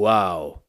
Wow.